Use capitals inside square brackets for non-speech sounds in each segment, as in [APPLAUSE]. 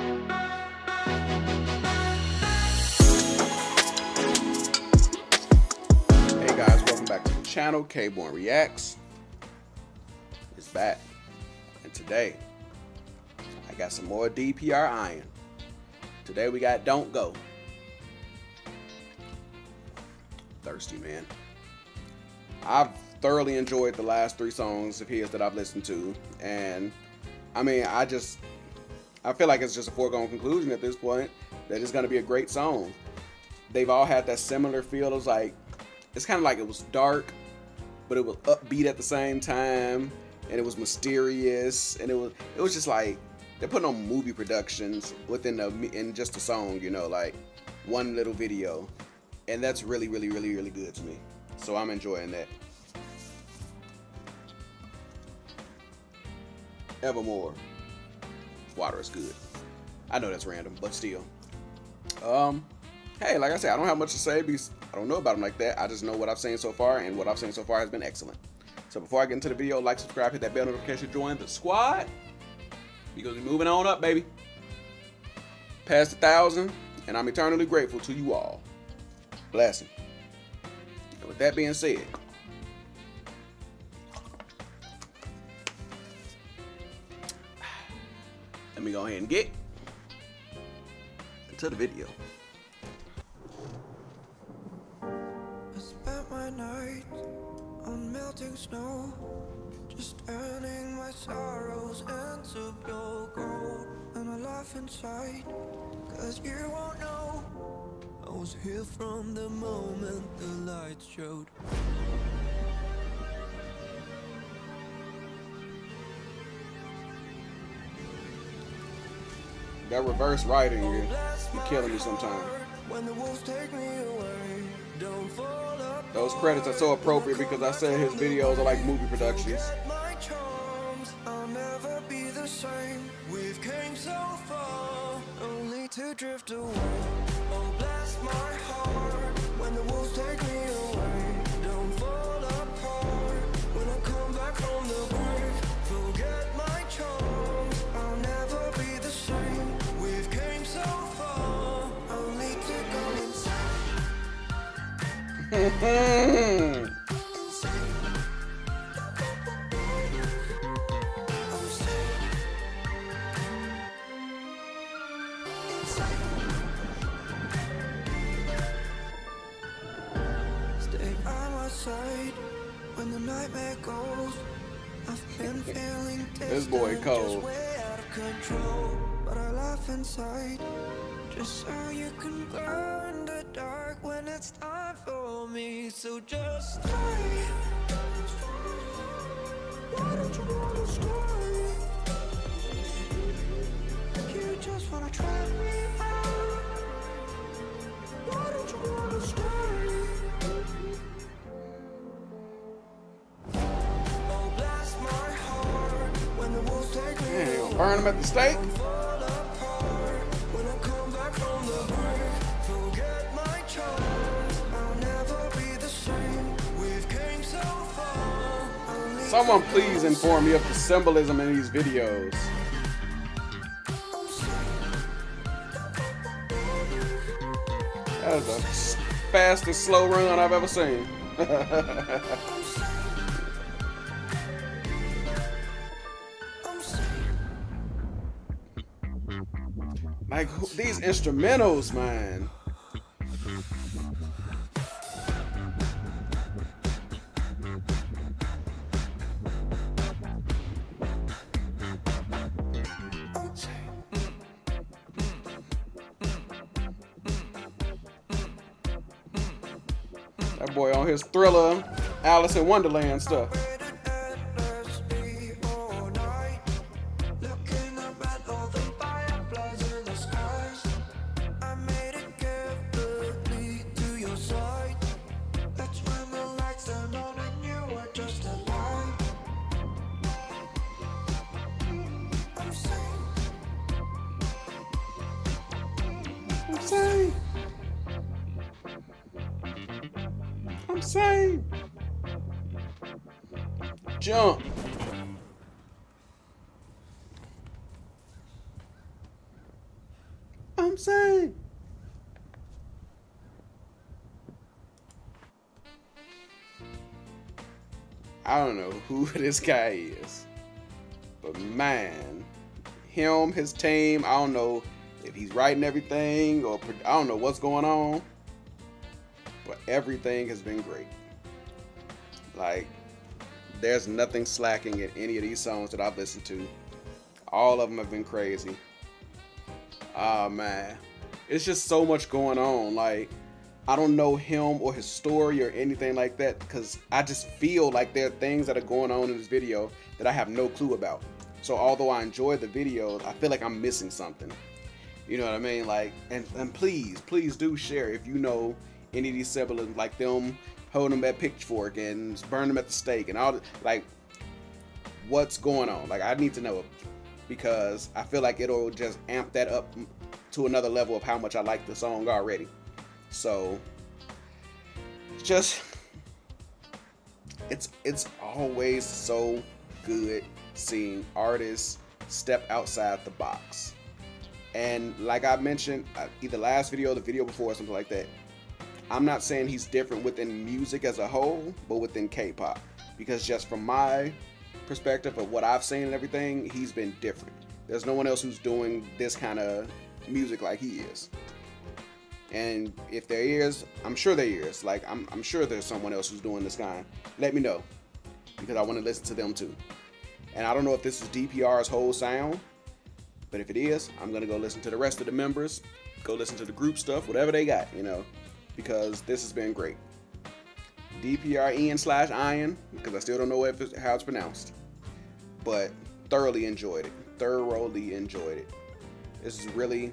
Hey guys, welcome back to the channel. KBourne Reacts is back. And today, I got some more DPR Iron. Today we got Don't Go. Thirsty, man. I've thoroughly enjoyed the last three songs of his that I've listened to. And, I mean, I just, I feel like it's just a foregone conclusion at this point that it's going to be a great song. They've all had that similar feel. It was like, it's kind of like it was dark, but it was upbeat at the same time, and it was mysterious, and it was it was just like they're putting on movie productions within the in just a song, you know, like one little video, and that's really really really really good to me. So I'm enjoying that. Evermore, water is good. I know that's random, but still. Um, hey, like I said, I don't have much to say because I don't know about him like that. I just know what I've seen so far, and what I've seen so far has been excellent. So before I get into the video, like, subscribe, hit that bell notification, join the squad. Because we're moving on up, baby. Past a thousand, and I'm eternally grateful to you all. Blessing. And with that being said, let me go ahead and get into the video. I spent my night on melting snow, just turning my sorrows into pure gold. And I laugh inside, cause you won't know. I was here from the moment the lights showed. That reverse writing, you, you killing me sometimes. Those credits are so appropriate because I said his videos are like movie productions. To drift away. Oh, bless my heart when the wolves take me [LAUGHS] Stay by my side when the nightmare goes. I've been [LAUGHS] feeling This boy cold. just way out of control. But I laugh inside, just so you can in the dark when it's time for me. So just stay. Why don't you wanna stay? You just wanna try me out. Why don't you wanna stay? Oh, bless my heart when the wolves take me burn them at the stake? Someone please inform me of the symbolism in these videos. That is the fastest slow run I've ever seen. [LAUGHS] Like these instrumentals, man. That boy on his thriller, Alice in Wonderland stuff. I'm safe. Jump. saying? I don't know who [LAUGHS] this guy is. But man, him, his team, I don't know if he's writing everything or I don't know what's going on. But everything has been great. Like, there's nothing slacking in any of these songs that I've listened to. All of them have been crazy. Oh, man. It's just so much going on. Like, I don't know him or his story or anything like that because I just feel like there are things that are going on in this video that I have no clue about. So although I enjoy the video, I feel like I'm missing something. You know what I mean? Like, and, and please, please do share if you know any of these siblings, like them holding them at pitchfork and burn them at the stake and all, like, what's going on? Like, I need to know because I feel like it'll just amp that up to another level of how much I like the song already. So, just it's it's always so good seeing artists step outside the box. And like I mentioned, uh, either last video or the video before, or something like that. I'm not saying he's different within music as a whole, but within K-pop, because just from my perspective of what I've seen and everything, he's been different. There's no one else who's doing this kind of music like he is. And if there is, I'm sure there is. Like I'm, I'm sure there's someone else who's doing this kind. Let me know because I want to listen to them too. And I don't know if this is DPR's whole sound, but if it is, I'm gonna go listen to the rest of the members, go listen to the group stuff, whatever they got, you know, because this has been great. DPR Ian slash Iron, because I still don't know how it's pronounced, but thoroughly enjoyed it. Thoroughly enjoyed it. This is really,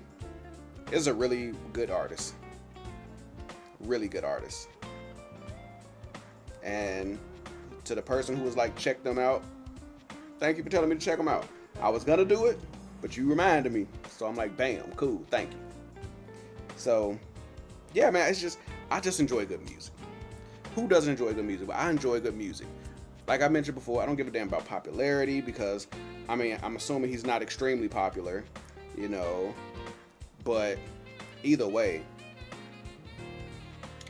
this is a really good artist. Really good artist. And to the person who was like, check them out, Thank you for telling me to check them out. I was gonna do it, but you reminded me. So I'm like, bam, cool, thank you. So, yeah, man, it's just I just enjoy good music. Who doesn't enjoy good music? But I enjoy good music. Like I mentioned before, I don't give a damn about popularity because I mean I'm assuming he's not extremely popular, you know. But either way,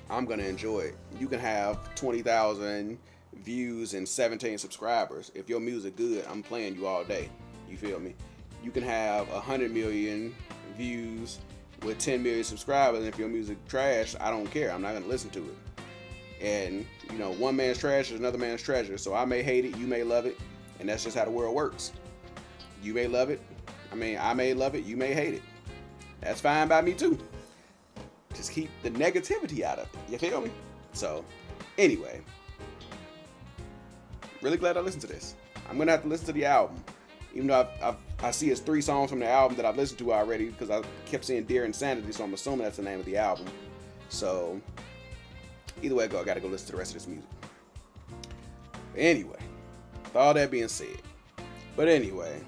I'm gonna enjoy it. You can have twenty thousand views and 17 subscribers. If your music good, I'm playing you all day. You feel me? You can have a 100 million views with 10 million subscribers, and if your music trash, I don't care. I'm not gonna listen to it. And you know, one man's trash is another man's treasure. So I may hate it, you may love it, and that's just how the world works. You may love it. I mean, I may love it, you may hate it. That's fine by me too. Just keep the negativity out of it. You feel me? So, anyway, really glad I listened to this. I'm gonna have to listen to the album, even though I've, I've, i see it's three songs from the album that I've listened to already because I kept seeing Dear Insanity, so I'm assuming that's the name of the album. So either way I go, I gotta go listen to the rest of this music. Anyway, with all that being said, but anyway,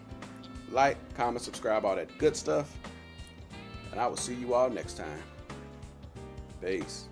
like, comment, subscribe, all that good stuff, and I will see you all next time. Peace.